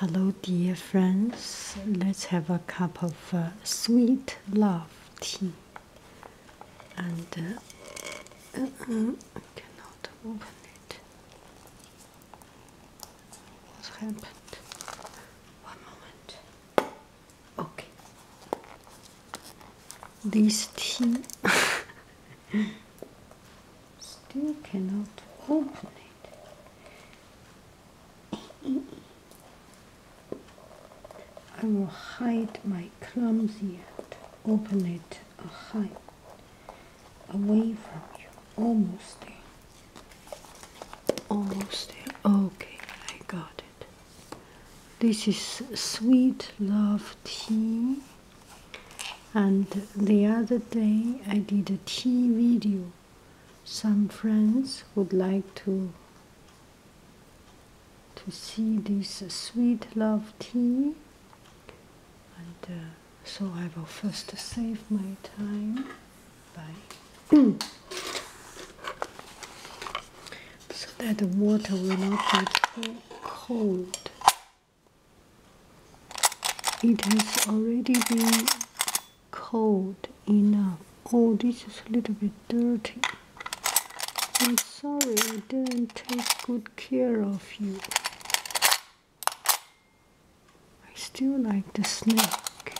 Hello, dear friends. Let's have a cup of uh, sweet love tea. And uh, uh, I cannot open it. What happened? One moment. Okay. This tea still cannot open it. I will hide my clumsy hand, open it a hide, away from you, almost there. Almost there. Okay, I got it. This is sweet love tea. And the other day I did a tea video. Some friends would like to to see this sweet love tea and uh, so I will first save my time by so that the water will not get too cold. It has already been cold enough. Oh, this is a little bit dirty. I'm sorry I didn't take good care of you. I still like the snake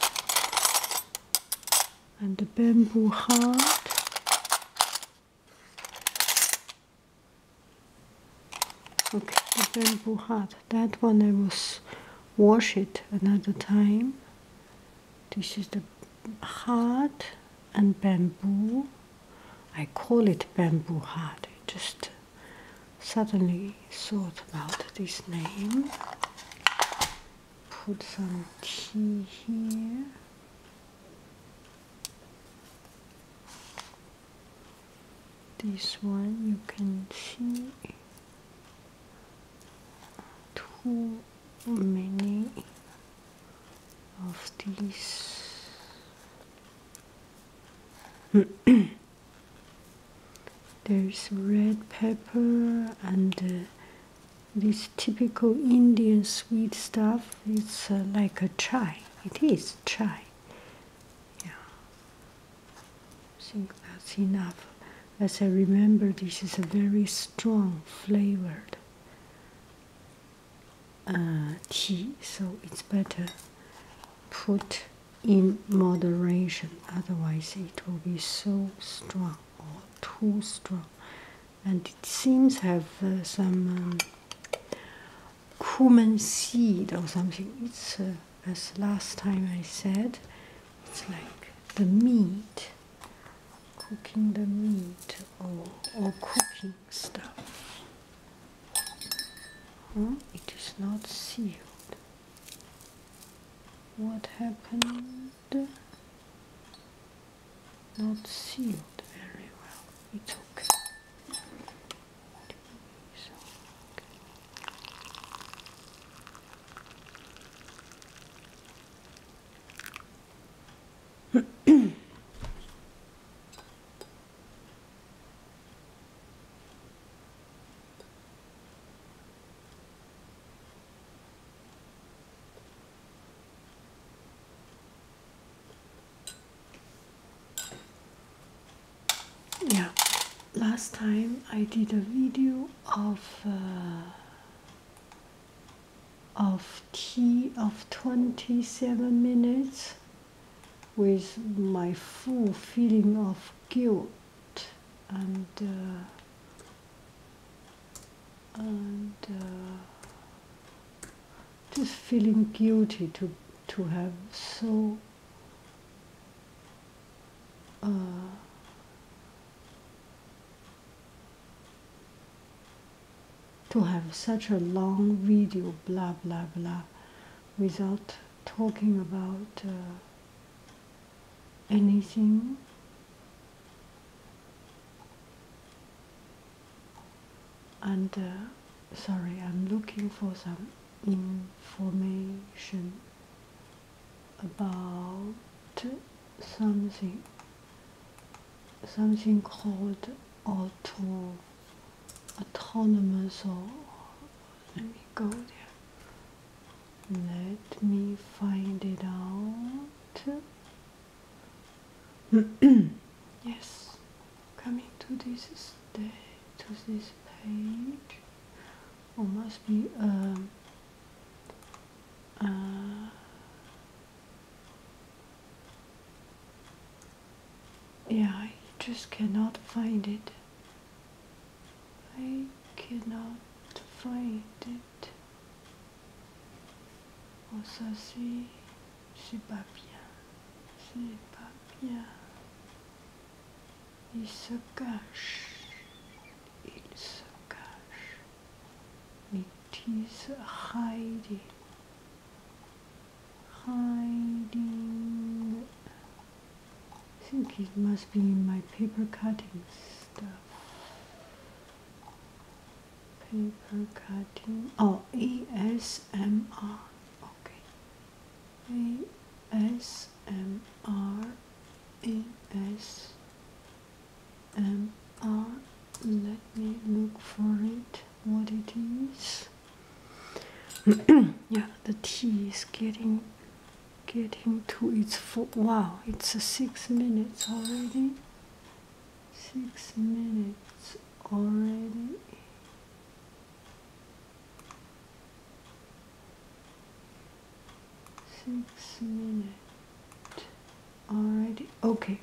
and the bamboo heart. Okay, the bamboo heart. That one I was wash it another time. This is the heart and bamboo. I call it bamboo heart. I just suddenly thought about this name. Put some tea here. This one you can see too many of these. There's red pepper and uh, this typical Indian sweet stuff. It's uh, like a chai. It is chai. Yeah. I think that's enough. As I remember, this is a very strong flavored uh, tea, so it's better put in moderation. Otherwise, it will be so strong or too strong. And it seems have uh, some um, cumin seed or something. It's uh, as last time I said, it's like the meat, cooking the meat or or cooking stuff. Huh? It is not sealed. What happened? Not sealed very well. It's okay. Yeah, last time I did a video of uh, of tea of 27 minutes with my full feeling of guilt and uh, and uh, just feeling guilty to to have so uh, to have such a long video, blah blah blah, without talking about uh, anything. And uh, sorry, I'm looking for some information about something, something called auto autonomous or let me go there let me find it out. yes, coming to this stage, to this page, or must be um, uh, yeah, I just cannot find it. I cannot find it. Oh, ça c'est, c'est pas bien. C'est pas bien. Il se cache. Il se cache. It is hiding. Hiding. I think it must be in my paper cutting stuff. Paper cutting. Oh, ASMR. Okay. ASMR. ASMR. Let me look for it. What it is. yeah, the tea is getting getting to its full. Wow, it's six minutes already. Six minutes already. Six minutes already. Okay.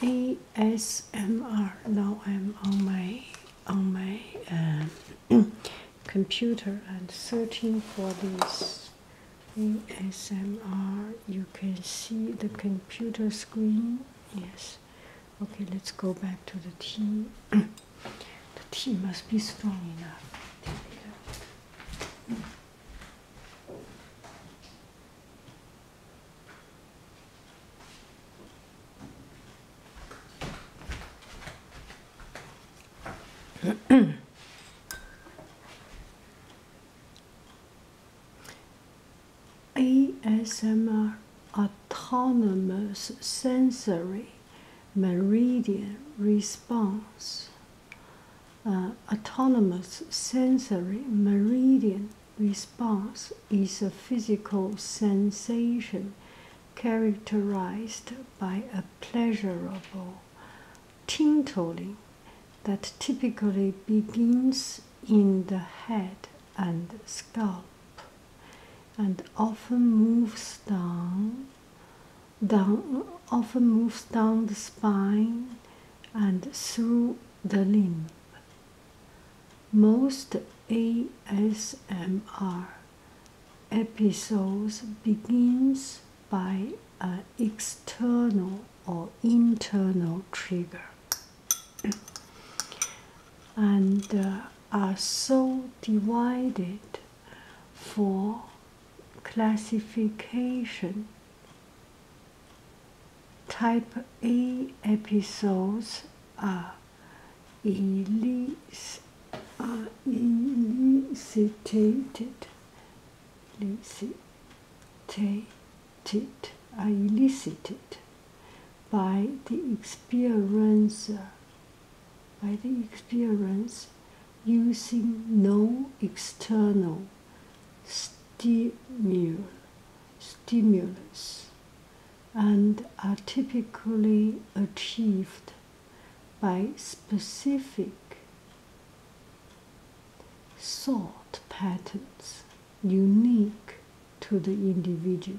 ASMR. Now I'm on my on my uh, computer and searching for this ASMR. You can see the computer screen. Yes. Okay, let's go back to the tea. the tea must be strong enough. ASMR autonomous sensory meridian response. Uh, autonomous sensory meridian response is a physical sensation characterized by a pleasurable tingling that typically begins in the head and scalp and often moves down down often moves down the spine and through the limb most ASMR episodes begins by an external or internal trigger and uh, are so divided for classification. Type A episodes are, elicited, elicited, are elicited by the experiencer, by the experience using no external stimul, stimulus and are typically achieved by specific thought patterns unique to the individual.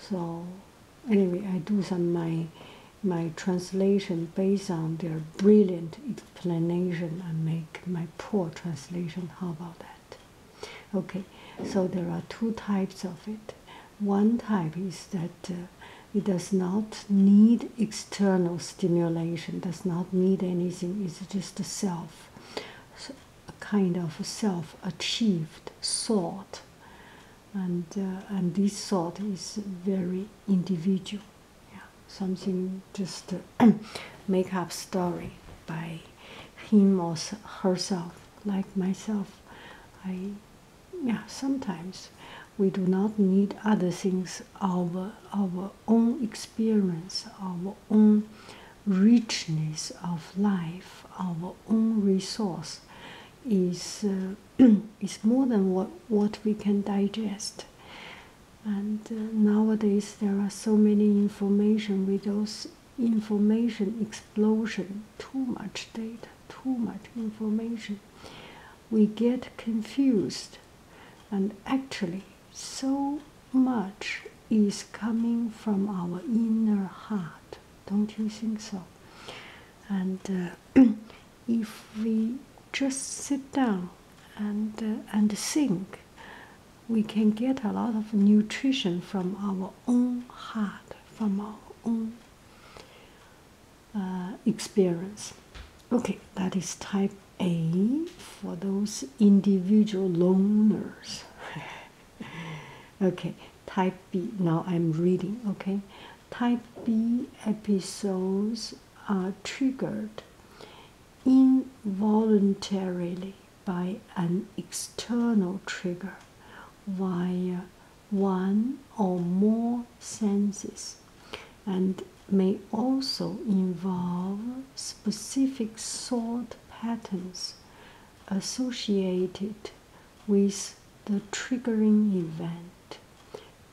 So anyway, I do some my my translation based on their brilliant explanation and make my poor translation. How about that? Okay, so there are two types of it. One type is that uh, it does not need external stimulation, does not need anything, it's just a self, a kind of self achieved thought. And, uh, and this thought is very individual. Yeah, something just uh, make up story by him or herself, like myself. I yeah, sometimes we do not need other things, our, our own experience, our own richness of life, our own resource is uh, is more than what what we can digest. And uh, nowadays there are so many information with those information explosion, too much data, too much information. We get confused, and actually, so much is coming from our inner heart. Don't you think so? And uh, if we just sit down and uh, and think, we can get a lot of nutrition from our own heart, from our own uh, experience. Okay, that is type A for those individual loners. Okay, type B. Now I'm reading. Okay, type B episodes are triggered involuntarily by an external trigger via one or more senses and may also involve specific thought patterns associated with the triggering event.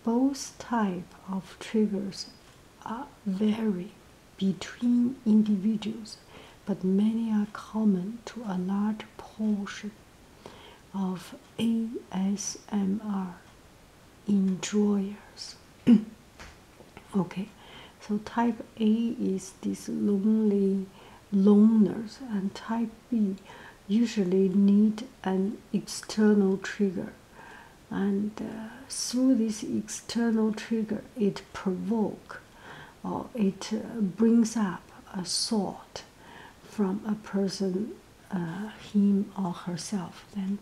Both type of triggers are vary between individuals, but many are common to a large portion of ASMR enjoyers. okay, so type A is these lonely loners, and type B usually need an external trigger, and uh, through this external trigger, it provoke or it uh, brings up a thought from a person, uh, him or herself, then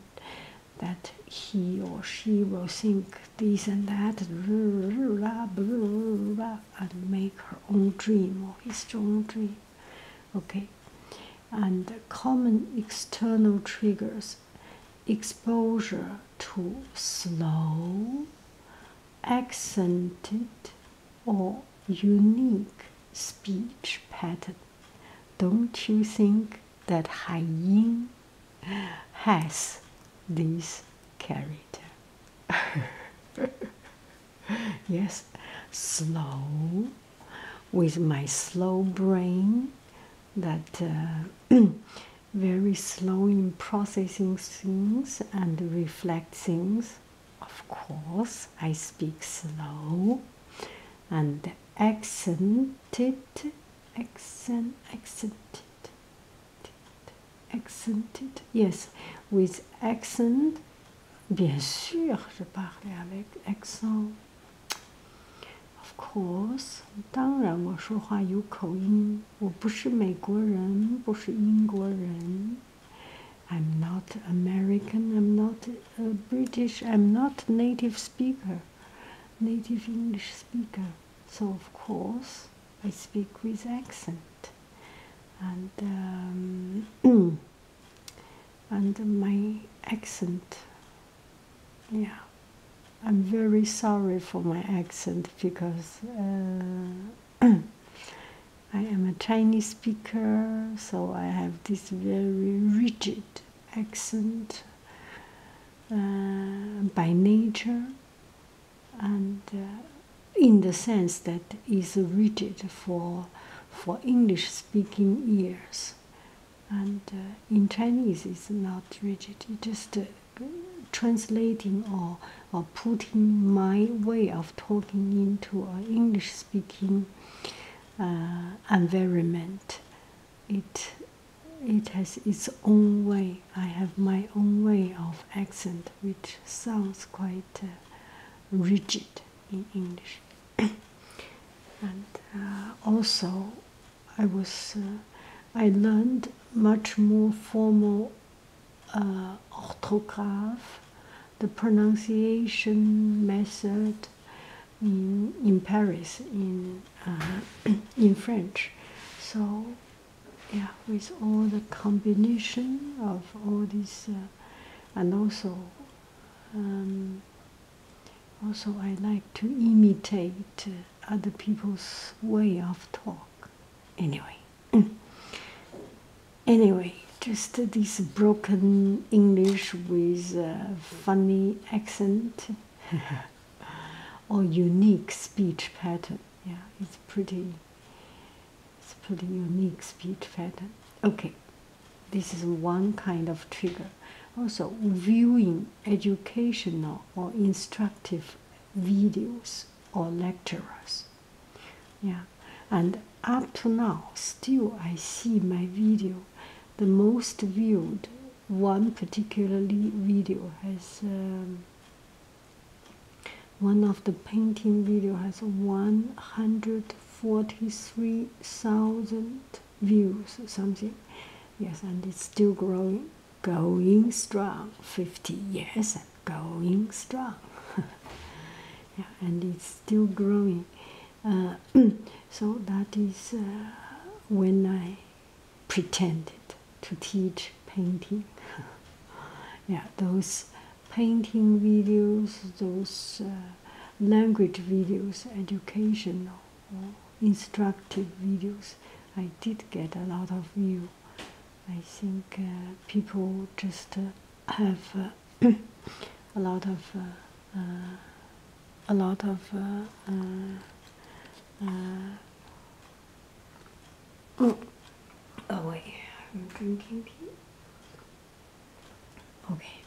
that he or she will think this and that and make her own dream or his own dream. Okay, and common external triggers exposure to slow, accented, or unique speech pattern. Don't you think that Hai Ying has this character? yes, slow, with my slow brain that uh, very slow in processing things and reflect things. Of course, I speak slow and accented, accent, accented, accented. Yes, with accent. Bien sûr, je parlais avec accent Of course，当然我说话有口音。我不是美国人，不是英国人。I'm not American. I'm not a British. I'm not native speaker, native English speaker. So of course, I speak with accent, and um, and my accent. Yeah, I'm very sorry for my accent because uh, I am a Chinese speaker, so I have this very rigid accent uh, by nature, and uh, in the sense that is rigid for for English speaking ears, and uh, in Chinese it's not rigid. It just translating or or putting my way of talking into an English speaking uh, environment. It it has its own way. I have my own way of accent, which sounds quite uh, rigid in English. and uh, also, I was uh, I learned much more formal uh, orthograph, the pronunciation method in in Paris in uh, in French. So yeah, with all the combination of all these, uh, and also um, also I like to imitate other people's way of talk. Anyway, anyway, just this broken English with a funny accent or unique speech pattern. Yeah, it's pretty. It's pretty unique speech pattern. Okay, this is one kind of trigger. Also, viewing educational or instructive videos or lecturers. Yeah, and up to now, still I see my video. The most viewed one particularly video has um, one of the painting video has 143,000 views something. Yes and it's still growing going strong 50 years and going strong. Yeah and it's still growing. Uh, so that is uh, when i pretended to teach painting. Yeah those painting videos those uh, language videos educational or instructive videos i did get a lot of view. I think uh, people just uh, have uh, a lot of uh, uh, a lot of uh, oh, oh wait, drinking tea. Okay,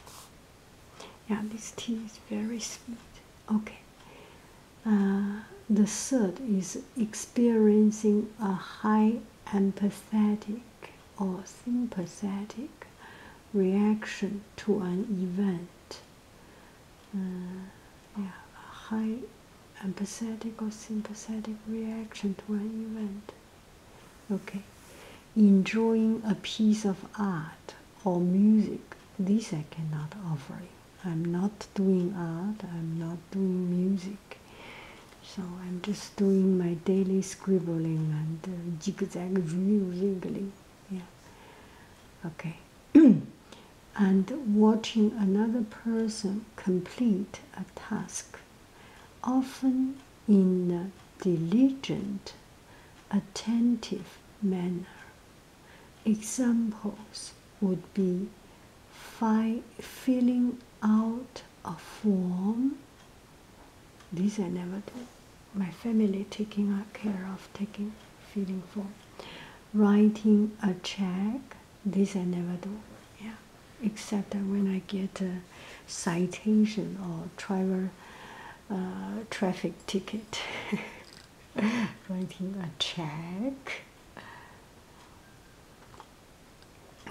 yeah, this tea is very sweet. Okay, the third is experiencing a high empathetic or sympathetic reaction to an event. Uh, yeah, a high empathetic or sympathetic reaction to an event. Okay, enjoying a piece of art or music. This I cannot offer you. I'm not doing art. I'm not doing music. So I'm just doing my daily scribbling and uh. Yeah. Okay. and watching another person complete a task, often in a diligent, attentive manner. Examples would be fi- filling out a form. This I never do. My family taking care of taking filling form. Writing a check. This I never do. Yeah, except when I get a citation or travel uh, traffic ticket. Writing a check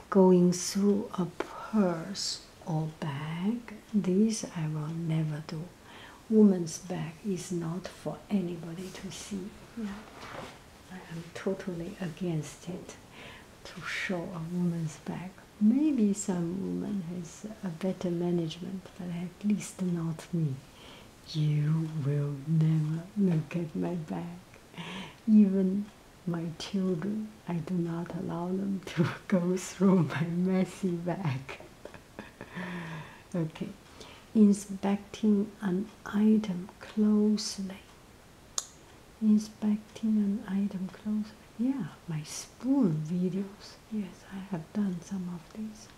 going through a purse or bag, this I will never do. Woman's bag is not for anybody to see. Yeah. I am totally against it to show a woman's bag. Maybe some woman has a better management, but at least not me. You will never look at my bag. Even my children, I do not allow them to go through my messy bag. okay, inspecting an item closely. Inspecting an item closely. Yeah, my spoon videos. Yes, I have done some of these.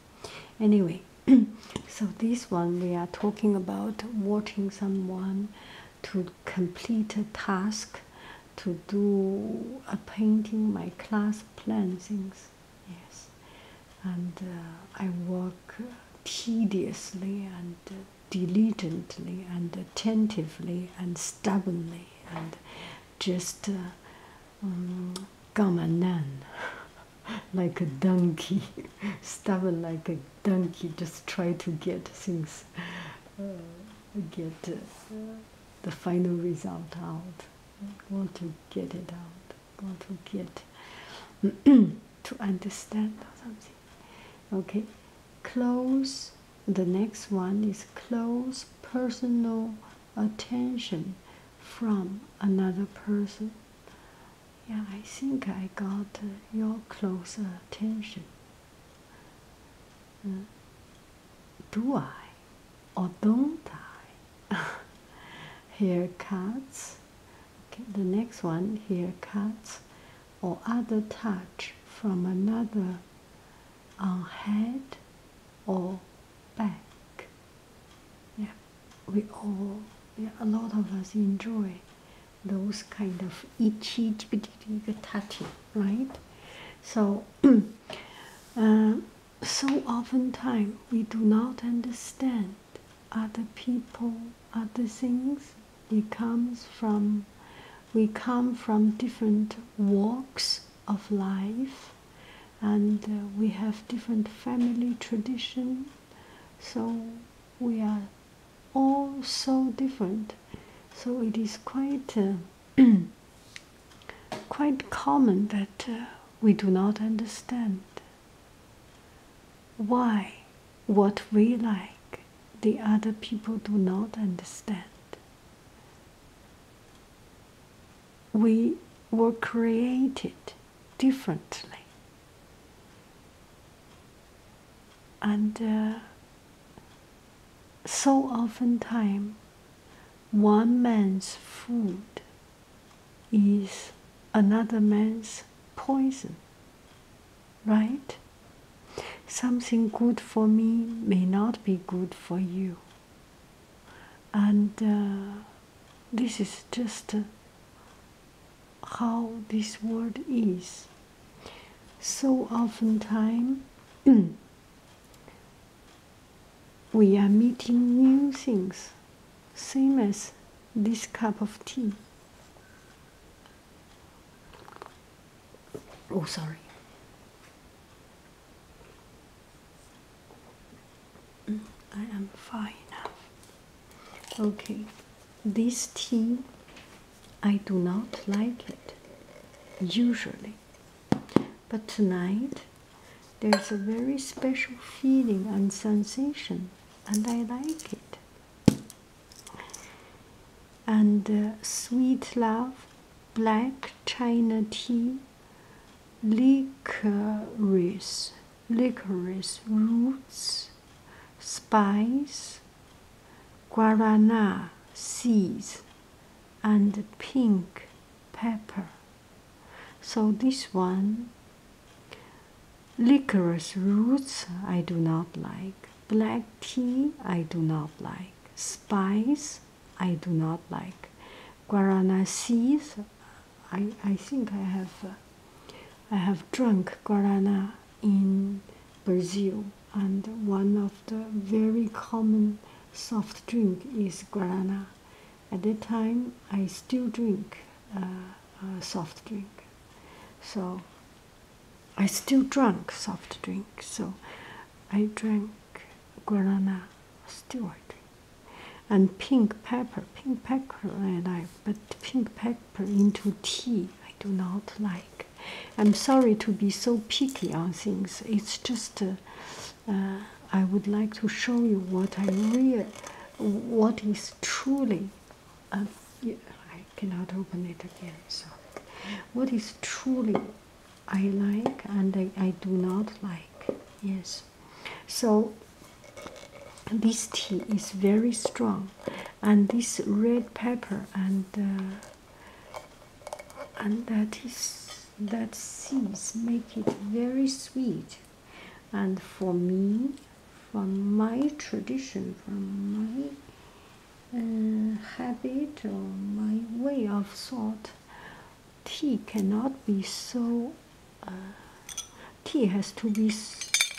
Anyway, so this one we are talking about watching someone to complete a task to do a painting my class plan things yes. And uh, i work tediously and uh, diligently and attentively and stubbornly and just uh, um, like a donkey stubborn like a donkey just try to get things uh, get uh, the final result out want to get it out want to get to understand something. Okay close the next one is close personal attention from another person. Yeah i think i got uh, your close attention. Uh, do i or don't i? Haircuts okay the next one haircuts or other touch from another on head or back. Yeah, we all, yeah, a lot of us enjoy those kind of itchy, tatty, right? So, uh, so oftentimes we do not understand other people, other things. It comes from, we come from different walks of life, and uh, we have different family tradition. So we are all so different. So it is quite uh, quite common that uh, we do not understand why what we like the other people do not understand. We were created differently. And uh, so oftentimes, one man's food is another man's poison, right? Something good for me may not be good for you. And uh, this is just uh, how this world is. So oftentimes, we are meeting new things, same as this cup of tea. Oh, sorry. Mm, I am fine now. Okay, this tea, I do not like it, usually. But tonight, there's a very special feeling and sensation, and I like it. And uh, sweet love, black china tea, licorice, licorice roots, spice, guarana seeds, and pink pepper. So this one, licorice roots, I do not like. Black tea, I do not like. Spice, I do not like. Guarana seeds, I, I think I have uh, I have drunk guarana in Brazil, and one of the very common soft drink is guarana. At that time, I still drink uh, soft drink, so I still drank soft drink. So I drank guarana, drink, and pink pepper. Pink pepper and I like, but pink pepper into tea I do not like. I'm sorry to be so picky on things. It's just uh, uh, I would like to show you what I really, what is truly. Uh, I cannot open it again. So, what is truly I like and I, I do not like? Yes. So this tea is very strong, and this red pepper and uh, and that is that seeds make it very sweet and for me from my tradition from my uh, habit or my way of thought tea cannot be so uh, tea has to be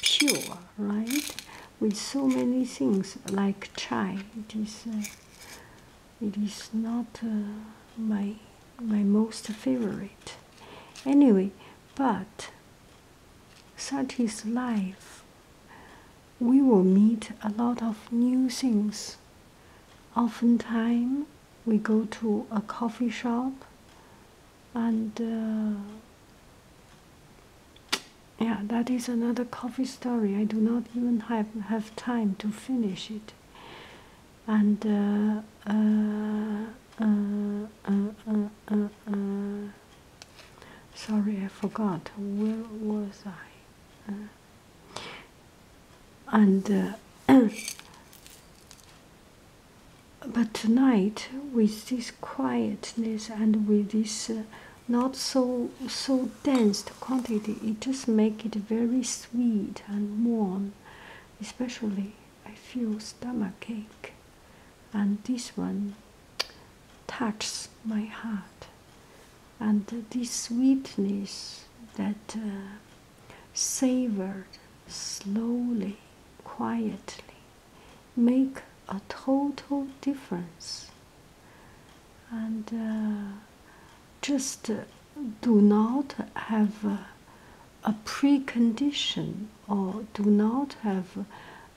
pure right with so many things like chai it is uh, it is not uh, my my most favorite. Anyway, but such is life. We will meet a lot of new things. Oftentimes, we go to a coffee shop and uh, yeah, that is another coffee story. I do not even have, have time to finish it. And uh, uh, uh, sorry, I forgot. Where was I? and but tonight, with this quietness and with this not so so dense quantity. It just make it very sweet and warm. Especially, I feel stomach ache, and this one touches my heart. And this sweetness that uh, savored slowly, quietly, make a total difference. And uh, just uh, do not have a precondition or do not have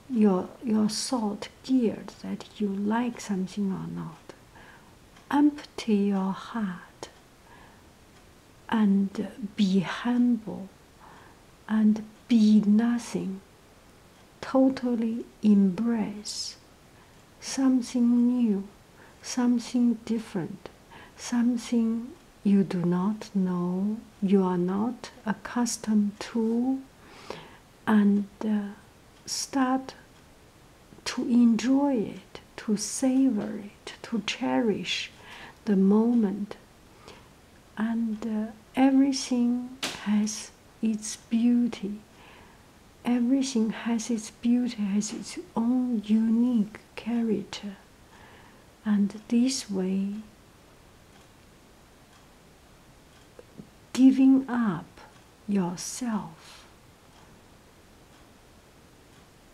your your thought geared that you like something or not empty your heart and be humble and be nothing totally embrace something new something different something you do not know, you are not accustomed to, and uh, start to enjoy it, to savor it, to cherish the moment. And uh, everything has its beauty. Everything has its beauty, has its own unique character. And this way, giving up yourself,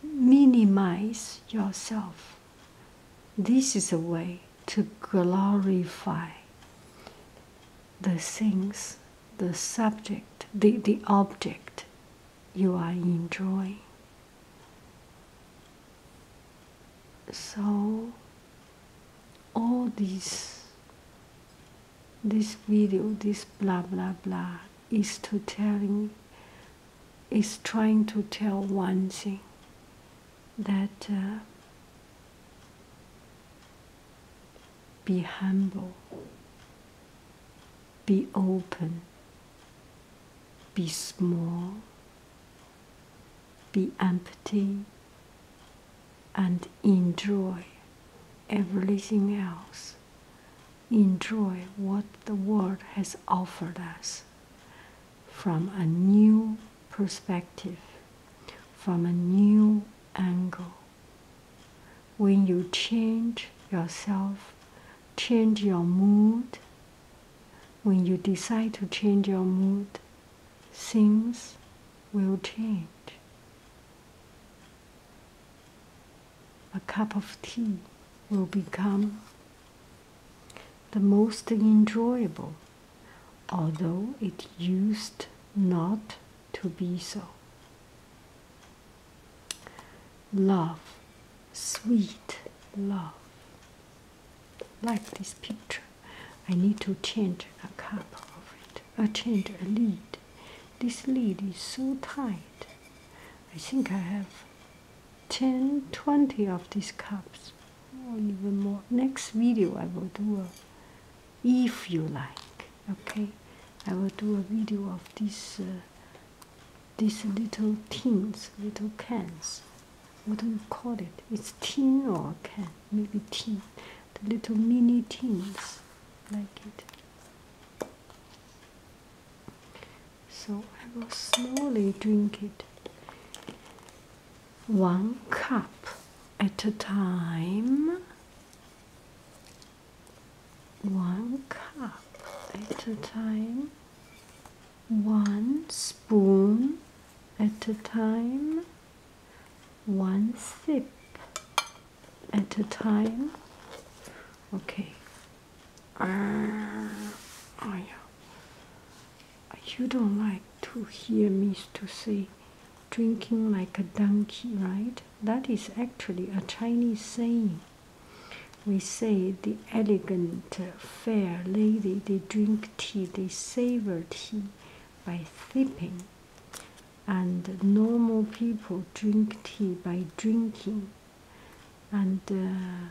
minimize yourself. This is a way to glorify the things, the subject, the, the object you are enjoying. So, all these this video, this blah blah blah, is to telling, is trying to tell one thing that uh, be humble, be open, be small, be empty, and enjoy everything else enjoy what the world has offered us from a new perspective, from a new angle. When you change yourself, change your mood, when you decide to change your mood, things will change. A cup of tea will become the most enjoyable, although it used not to be so. Love, sweet love. Like this picture, I need to change a cup of it, I change a lid. This lid is so tight. I think I have 10, 20 of these cups, or even more. Next video, I will do a if you like okay? I will do a video of these uh, these little tins little cans. What do you call it? It's tin or can? Maybe tin. The little mini tins like it. So i will slowly drink it one cup at a time one cup at a time, one spoon at a time, one sip at a time. Okay. Uh, oh yeah. You don't like to hear me to say drinking like a donkey, right? That is actually a Chinese saying. We say the elegant, fair lady, they drink tea, they savor tea by sipping, and normal people drink tea by drinking, and uh,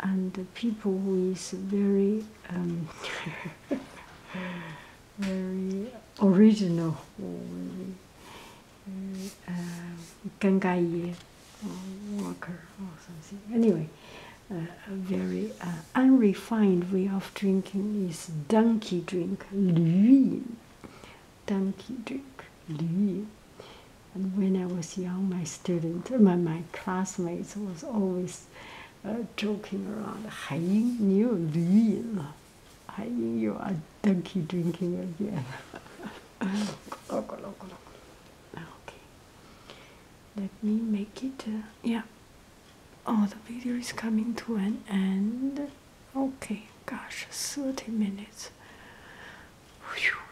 and people who is very um, very original or very, uh, Gangaye Walker or something. Anyway, uh, a very uh, unrefined way of drinking is donkey drink, Luyin. Donkey drink, Luyin. And when I was young, my student, uh, my, my classmates was always uh, joking around. Haiying, you l'huile. Haiying, you are donkey drinking again. Let me make it. Uh, yeah. Oh, the video is coming to an end. Okay. Gosh, 30 minutes. Whew.